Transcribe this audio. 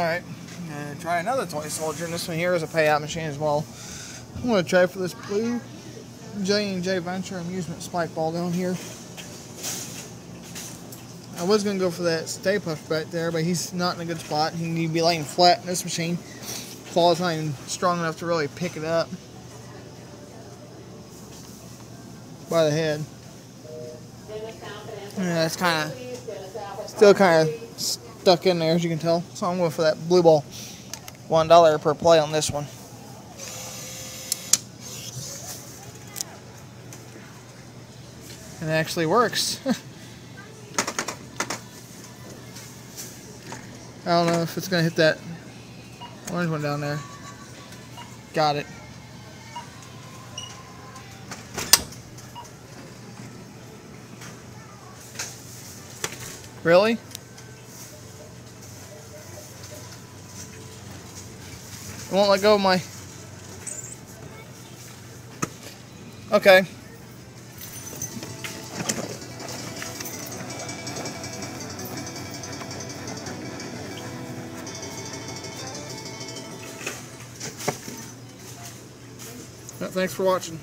Alright, try another toy soldier, and this one here is a payout machine as well. I'm gonna try for this blue J&J Venture amusement spike ball down here. I was gonna go for that Stay Puft back there, but he's not in a good spot. He need to be laying flat in this machine. Claw's not even strong enough to really pick it up by the head. Yeah, it's kind of still kind of stuck in there, as you can tell. So I'm going for that blue ball. One dollar per play on this one. And it actually works. I don't know if it's going to hit that orange one down there. Got it. Really? I won't let go of my... Okay. Thanks for watching.